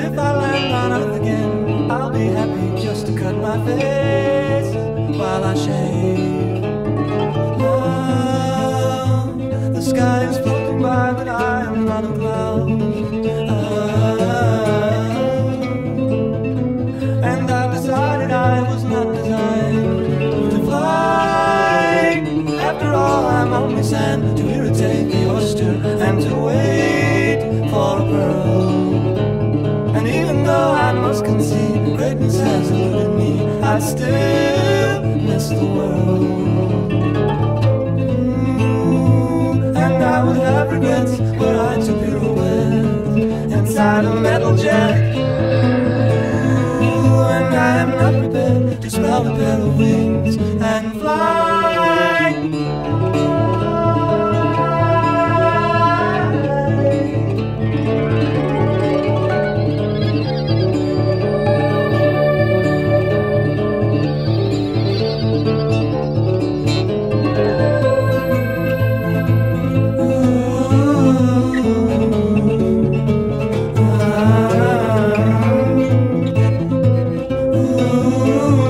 If I land on earth again, I'll be happy just to cut my face while I shave. was conceived, greatness has eluded me. I still miss the world. Mm, and I would have regrets were I to away inside a metal jet. Senhor.